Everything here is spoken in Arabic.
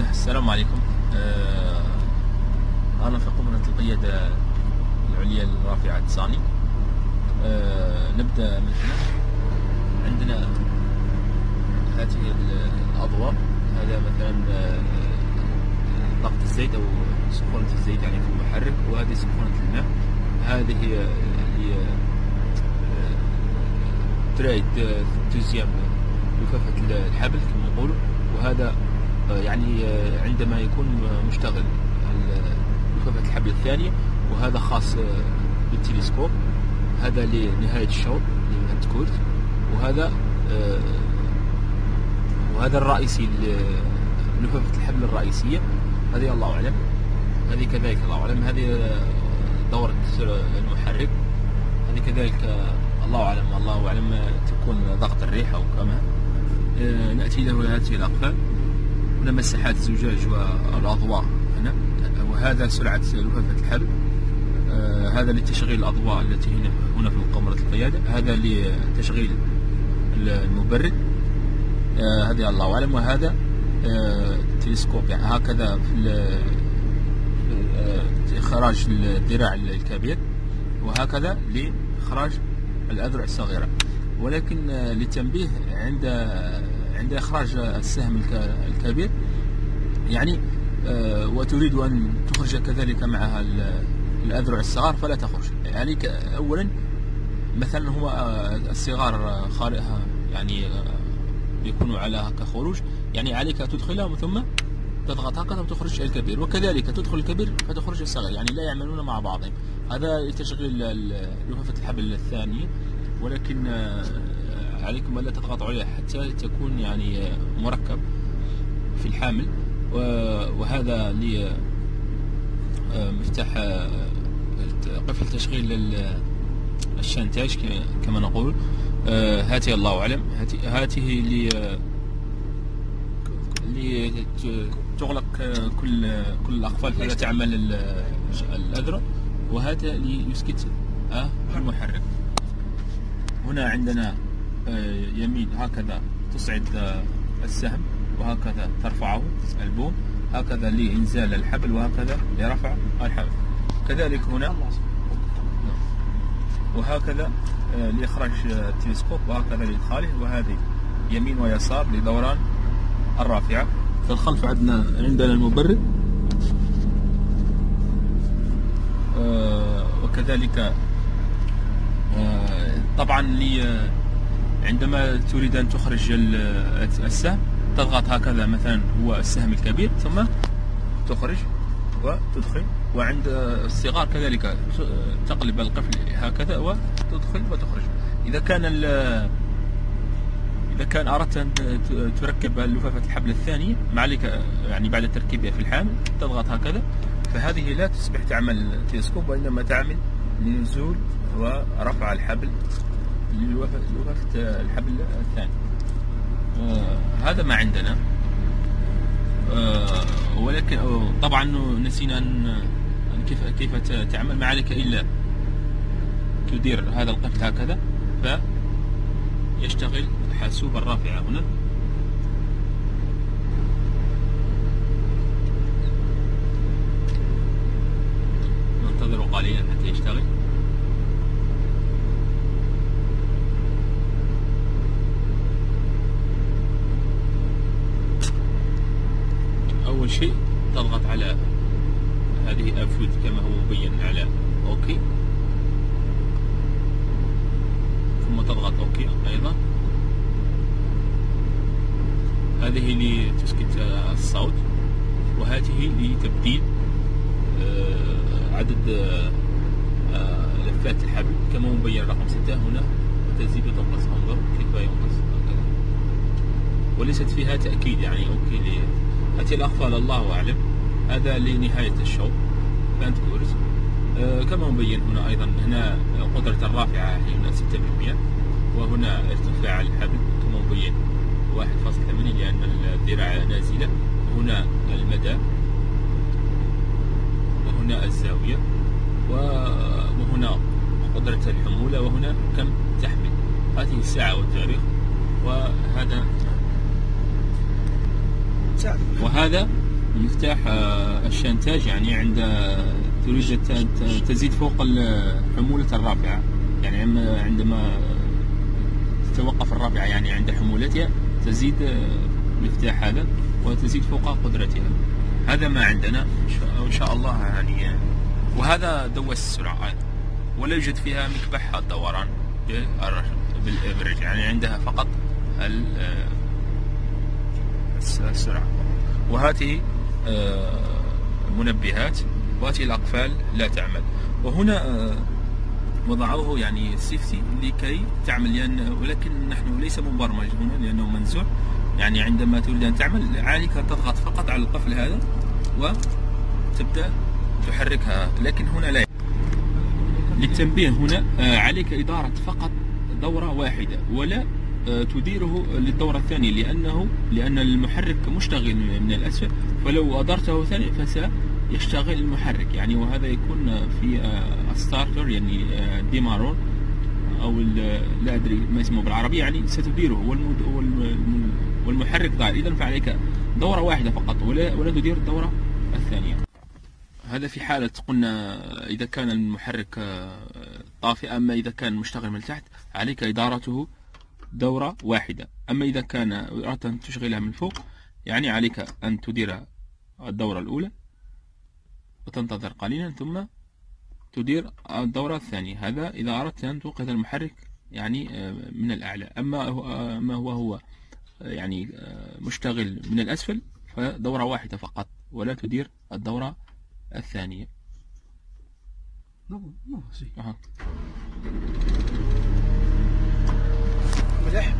السلام عليكم. آه، أنا في قمرة القيادة العليا للرافعة صاني آه، نبدأ من هنا. عندنا هذه الأضواء. هذا مثلا آه، ضغط الزيت أو سخونة الزيت يعني في المحرك وهذه سخونة الماء. هذه هي آه، ترايد تزيام لفافة الحبل كما نقولوا. وهذا آه، يعني آه، عندما يكون مشتغل لفافة الحبل الثانية وهذا خاص آه، بالتلسكوب. هذا لنهاية الشوط لنهاية كورت. وهذا آه، وهذا الرئيسي ل- لفافة الحبل الرئيسية. هذه الله أعلم. هذه كذلك الله أعلم. هذه آه، دورة المحرك. هذه كذلك آه، الله أعلم. الله أعلم آه، تكون ضغط الريح أو كما. آه، نأتي له هذه الأقفال هنا مساحات الزجاج والأضواء هنا وهذا سرعة لفافة الحبل آه، هذا لتشغيل الأضواء التي هنا هنا في قمرة القيادة. هذا لتشغيل المبرد. آه، هذه الله أعلم. وهذا آه، تلسكوب. يعني هكذا في آه، إخراج الذراع الكبير. وهكذا لإخراج الأذرع الصغيرة. ولكن آه، للتنبيه عند عند إخراج السهم الك- الكبير. يعني آه، وتريد أن تخرج كذلك معها ال- الأذرع الصغار فلا تخرج. عليك أولا مثلا هو آه، الصغار خارجها يعني آه، يكونوا على هكا خروج يعني عليك تدخلهم ثم تضغط هكذا وتخرج الكبير. وكذلك تدخل الكبير فتخرج الصغير. يعني لا يعملون مع بعضهم هذا لتشغيل لفافة الحبل الثانية. ولكن آه، عليكم ألا تضغطوا عليها حتى تكون يعني مركب في الحامل. وهذا ل آه، آه، قفل تشغيل ال- الشانتاج كما نقول. آه، هاته الله أعلم. هاته- هاته ل لتغلق كل كل الأقفال فلا تعمل ال- الأذرع وهذا ليسكت المحرك. هنا عندنا يمين هكذا تصعد آه، السهم وهكذا ترفعه البوم هكذا لإنزال الحبل وهكذا لرفع الحبل. كذلك هنا وهكذا آه، لإخراج آه، التلسكوب وهكذا لإدخاله وهذه يمين ويسار لدوران الرافعة. في الخلف عندنا عندنا المبرد. آه، وكذلك آه، طبعا عندما تريد أن تخرج ال- السهم تضغط هكذا مثلا هو السهم الكبير ثم تخرج وتدخل وعند الصغار كذلك تقلب القفل هكذا وتدخل وتخرج. إذا كان إذا كان أردت أن تركب لفافة الحبل الثانية ما عليك يعني بعد تركيبها في الحامل تضغط هكذا فهذه لا تصبح تعمل تلسكوب وإنما تعمل لنزول ورفع الحبل لوفاة الحبل الثاني. آه، هذا ما عندنا. آه، ولكن طبعا نسينا أن كيف كيف تعمل ما عليك إلا تدير هذا القفل هكذا. فيشتغل حاسوب الرافعة هنا. ننتظر قليلا حتى يشتغل. شيء تضغط على هذه أفود كما هو مبين على OK ثم تضغط OK أيضا. هذه لتسكت الصوت وهذه لتبديل آه، عدد آه، لفات الحبل. كما مبين رقم ستة هنا وتزيد وتنقص أنظر كيف ينقص؟ وليست فيها تأكيد يعني OK الأقفال الله أعلم. هذا لنهاية الشوط. fin de course. آه كما مبين هنا أيضا هنا قدرة الرافعة هنا 6% وهنا ارتفاع الحبل كما مبين 1.8 لأن الذراع نازلة. هنا المدى وهنا الزاوية وهنا قدرة الحمولة وهنا كم تحمل. هذه الساعة والتاريخ وهذا وهذا مفتاح آه، الشانتاج يعني عند تريد ت- ت- تزيد فوق حمولة الرافعة. يعني عندما تتوقف الرافعة يعني عند حمولتها تزيد آه، المفتاح هذا وتزيد فوق قدرتها. هذا ما عندنا إن شاء- الله يعني. آه، وهذا دوس السرعة. أيضا ولا يوجد فيها مكبح الدوران بالإفرج يعني عندها فقط آه، السرعة. وهذه آه، منبهات. وهذه الأقفال لا تعمل. وهنا آه، وضعوه يعني سيفتي لكي تعمل لأن ولكن نحن ليس مبرمج هنا لأنه منزوع. يعني عندما تريد أن تعمل عليك أن تضغط فقط على القفل هذا وتبدأ تحركها. لكن هنا لا. للتنبيه هنا آه، عليك إدارة فقط دورة واحدة ولا تديره للدورة الثانية لأنه لأن المحرك مشتغل من الأسفل فلو أدرته ثاني فسيشتغل المحرك. يعني وهذا يكون في آه، ال starter يعني آه، démarreur أو لا أدري ما اسمه بالعربي يعني ستديره. والمحرك ضايع إذا فعليك دورة واحدة فقط ولا ولا تدير الدورة الثانية. هذا في حالة قلنا إذا كان المحرك آه، طافئ أما إذا كان مشتغل من تحت عليك إدارته دورة واحدة. أما إذا كان أردت أن تشغلها من فوق يعني عليك أن تدير الدورة الأولى وتنتظر قليلا ثم تدير الدورة الثانية. هذا إذا أردت أن توقف المحرك يعني آه، من الأعلى. أما آه، ما هو هو آه، يعني مشتغل من الأسفل فدورة واحدة فقط ولا تدير الدورة الثانية. ね。